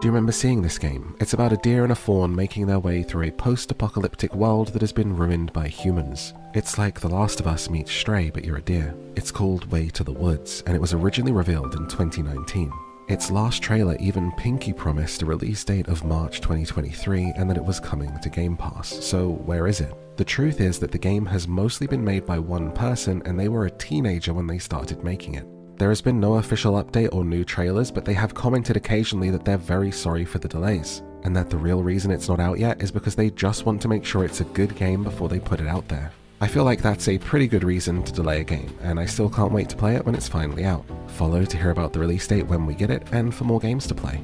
Do you remember seeing this game? It's about a deer and a fawn making their way through a post-apocalyptic world that has been ruined by humans. It's like The Last of Us meets Stray, but you're a deer. It's called Way to the Woods, and it was originally revealed in 2019. Its last trailer even pinky promised a release date of March 2023 and that it was coming to Game Pass, so where is it? The truth is that the game has mostly been made by one person and they were a teenager when they started making it. There has been no official update or new trailers, but they have commented occasionally that they're very sorry for the delays, and that the real reason it's not out yet is because they just want to make sure it's a good game before they put it out there. I feel like that's a pretty good reason to delay a game, and I still can't wait to play it when it's finally out. Follow to hear about the release date when we get it, and for more games to play.